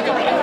Nosaltres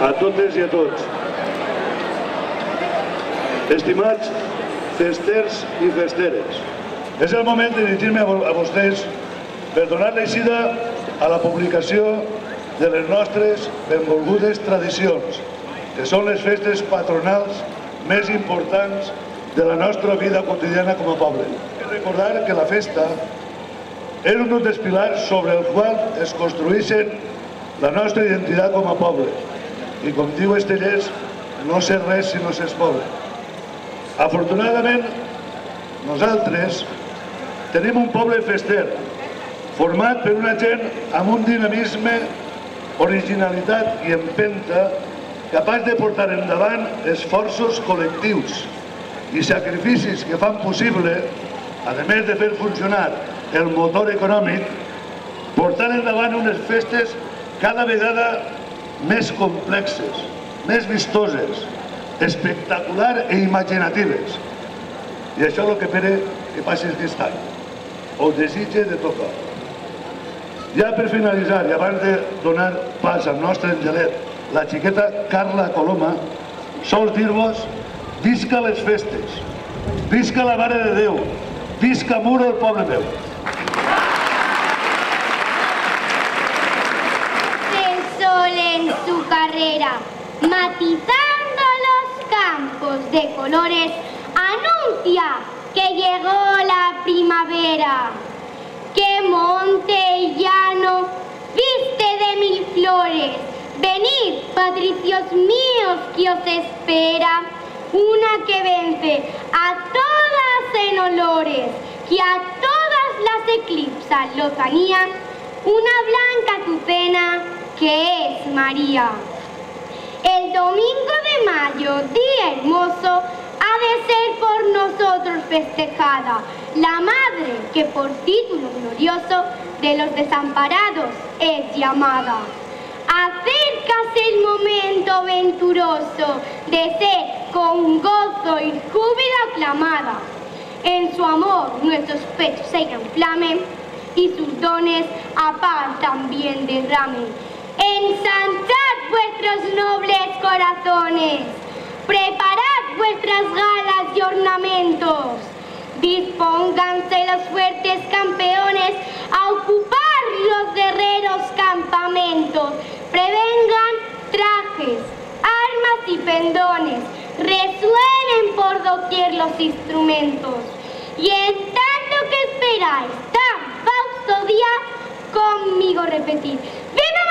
a totes i a tots. Estimats festers i festeres, és el moment de dirigir-me a vo- a vostès per donar l'eixida a la publicació de les nostres benvolgudes tradicions, que són les festes patronals més importants de la nostra vida quotidiana com a poble. Cal recordar que la festa és un dels pilars sobre el qual es construeixen la nostra identitat com a poble. I com diu Estellers, no ser res si no s'és poble. Afortunadament, nosaltres tenim un poble fester, format per una gent amb un dinamisme, originalitat i empenta capaç de portar endavant esforços col·lectius i sacrificis que fan possible, a més de fer funcionar el motor econòmic, portar endavant unes festes cada vegada més complexes, més vistoses, espectacular e imaginatives. I això és el que espera que passi aquest any. Ho desitge de tot cor. Ja per finalitzar, i abans de donar pas al nostre angelet, la xiqueta Carla Coloma, sol dir-vos visca les festes, visca la Mare de Déu, visca Muro el poble meu. Carrera, matizando los campos de colores, anuncia que llegó la primavera. Que monte llano viste de mil flores. Venid, patricios míos, que os espera una que vence a todas en olores, que a todas las eclipsa lozanía, una blanca azucena que es María. El domingo de mayo, día hermoso, ha de ser por nosotros festejada, la madre que por título glorioso de los desamparados es llamada. Acércase el momento venturoso de ser con gozo y júbilo aclamada. En su amor nuestros pechos se inflamen y sus dones a paz también derramen. Ensanchad vuestros nobles corazones, preparad vuestras galas y ornamentos. Dispónganse los fuertes campeones a ocupar los guerreros campamentos. Prevengan trajes, armas y pendones. Resuenen por doquier los instrumentos. Y en tanto que esperáis tan fausto día, conmigo repetid. ¡Viva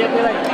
Yeah, de la